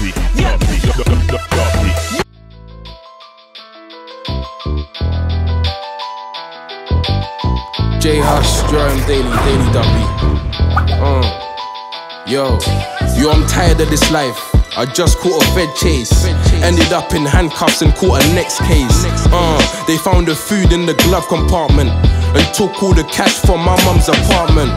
J Hus, GRM Daily, Daily Duppy. Uh. Yo, yo, I'm tired of this life. I just caught a Fed chase. Ended up in handcuffs and caught a next case. Uh, they found the food in the glove compartment and took all the cash from my mum's apartment.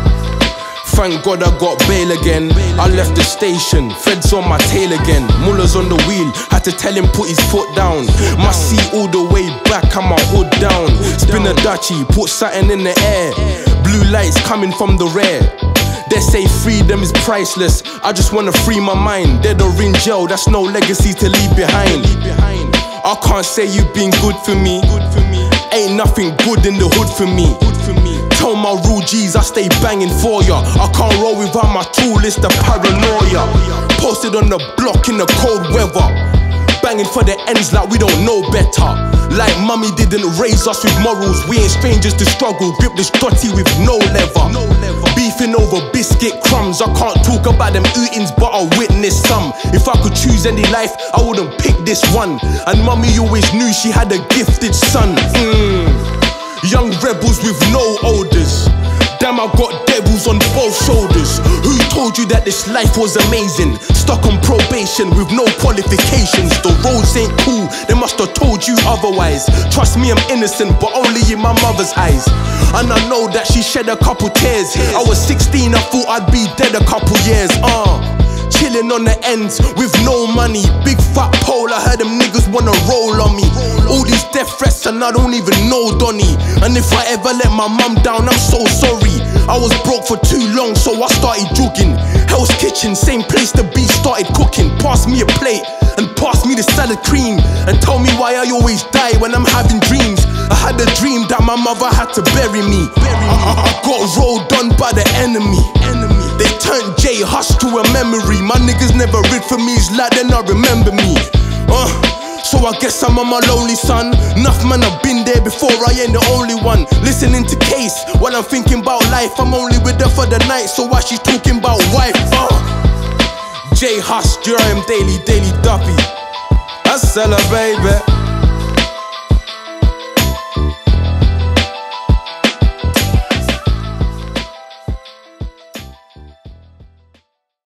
Thank God I got bail again. I left the station, feds on my tail again. Mullah's on the wheel, had to tell him put his foot down. My seat all the way back and my hood down. Spin a Dutchie, put something in the air. Blue lights coming from the rear. They say freedom is priceless. I just wanna free my mind. Dead or in jail, that's no legacy to leave behind. I can't say you've been good for me. Ain't nothing good in the hood for me. Tell my real G's I stay banging for ya. I can't roll without my tool, it's the paranoia. Posted on the block in the cold weather. Banging for the ends like we don't know better. Like mummy didn't raise us with morals. We ain't strangers to struggle. Grip this dotty with no leather. Beefing over biscuit crumbs. I can't talk about them ootings, but I'll witness some. If I could choose any life, I wouldn't pick this one. And mummy always knew she had a gifted son. Mm. Young rebels with no orders. Damn, I got devils on both shoulders. Who told you that this life was amazing? Stuck on probation with no qualifications. The roads ain't cool, they must have told you otherwise. Trust me, I'm innocent, but only in my mother's eyes. And I know that she shed a couple tears. I was 16, I thought I'd be dead a couple years. Uh. On the ends with no money. Big fat pole, I heard them niggas wanna roll on me. All these death threats, and I don't even know Donny. And if I ever let my mum down, I'm so sorry. I was broke for too long, so I started jogging. Hell's Kitchen, same place the beef started cooking. Pass me a plate and pass me the salad cream. And tell me why I always die when I'm having dreams. I had a dream that my mother had to bury me. I, I got rolled on by the enemy. Turned J Hus to a memory. My niggas never read for me, it's like they not remember me. Uh, so I guess I'm on my lonely son. Enough man, I've been there before, I ain't the only one. Listening to Case while I'm thinking about life. I'm only with her for the night, so why she talking about wife? Uh, J Hus, GRM Daily, Daily Duppy. Hustler, baby.